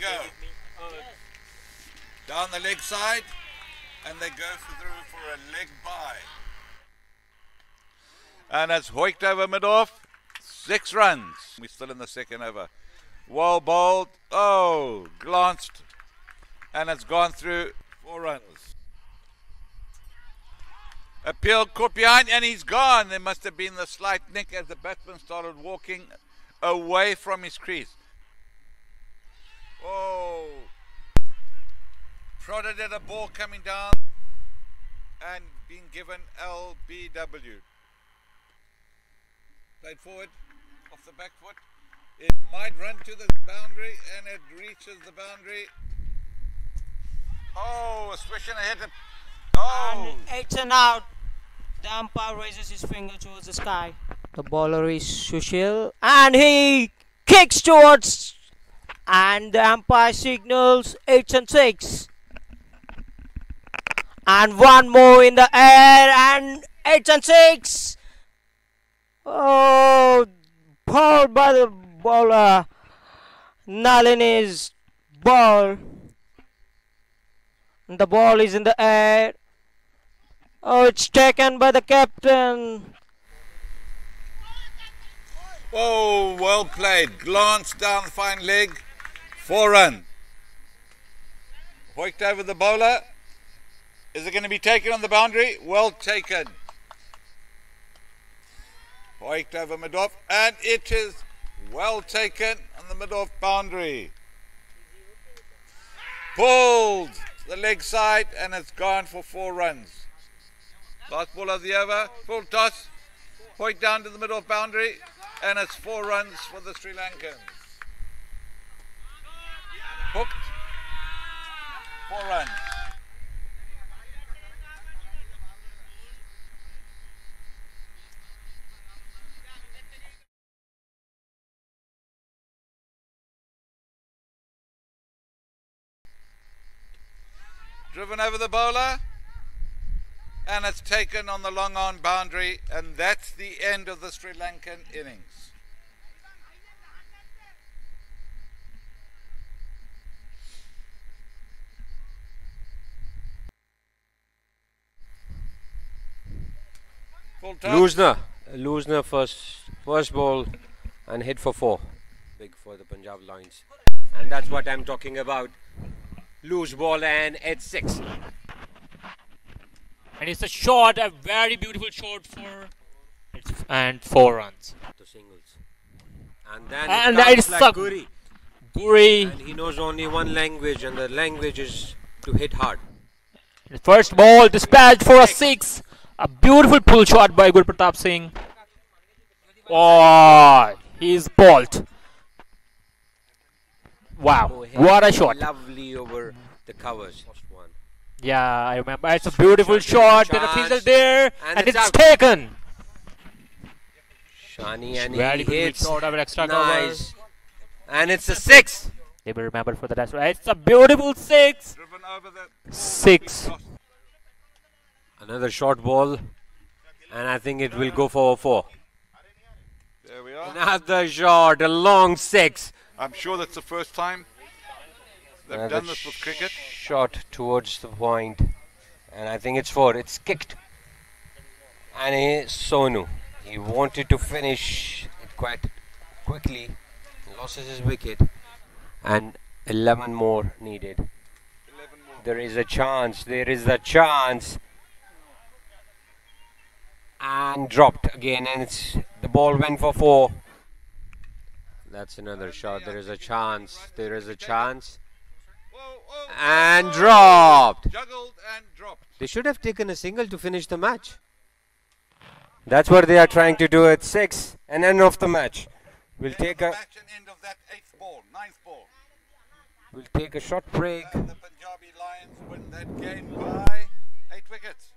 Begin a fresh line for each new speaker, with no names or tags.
go. Down the leg side, and they go through for a leg bye. And it's hoiked over mid off. Six runs. We're still in the second over. Well bowled. Oh, glanced. And it's gone through four runs. Appeal caught behind and he's gone. There must have been the slight nick as the batsman started walking away from his crease. Oh. Prodded at a ball coming down and being given LBW. Played forward off the back foot. It might run to the boundary and it reaches the boundary. Oh, a swish and a hit. Oh!
And it's an out. The umpire raises his finger towards the sky. The bowler is Sushil and he kicks towards and the umpire signals 8 and 6. And one more in the air and 8 and 6. Oh, ball by the bowler. Nalini's ball. The ball is in the air. Oh, it's taken by the captain.
Oh, well played. Glance down the fine leg. Four run. Hoiked over the bowler. Is it going to be taken on the boundary? Well taken. Hoiked over mid-off. And it is well taken on the mid-off boundary. Pulled the leg side and it's gone for four runs. Last ball of the over. Full toss. Hoiked down to the mid-off boundary and it's four runs for the Sri Lankans. Hooked. Four runs. Driven over the bowler and it's taken on the long on boundary and that's the end of the Sri Lankan innings. Full toss.
Loosner, Loosner first, first ball and hit for four. Big for the Punjab Lions. And that's what I'm talking about. Loose ball and it's six.
And it's a shot, a very beautiful shot for it's and four runs.
To singles. And then
And
it comes
it's
like Guri.
Guri.
And he knows only one language and the language is to hit hard.
First ball dispatched for a six. A beautiful pull shot by Guru Pratap Singh. Oh, he's balled. Wow,
Oh,
what a shot.
Lovely over the covers.
Yeah, I remember. It's a beautiful shot. There's a
Chance.
fizzle there.
And
And,
it's
it's, taken.
Shani and
Very
he
beautiful
hits.
shot over extra
Nice. And it's a six.
They will remember for the rest. Right? It's a beautiful six.
Driven over the
Six.
Another short ball. And I think it will go for a four.
There we are.
Another shot, a long six.
I'm sure that's the first time they've
Another
done this with cricket.
Shot towards the point. And I think it's four. It's kicked. And he, Sonu. He wanted to finish it quite quickly. Loses his wicket. And 11 more needed.
11 more.
There is a chance. There is a chance. And dropped again. And it's the ball went for four. That's another shot. There is a chance. There is a chance.
Whoa, whoa,
And dropped.
Juggled and dropped.
They should have taken a single to finish the match. That's what they are trying to do at six and end of the match. We'll take a
match and end of that eighth ball, ninth ball.
we'll take a short break.
And the Punjabi Lions win that game by eight wickets.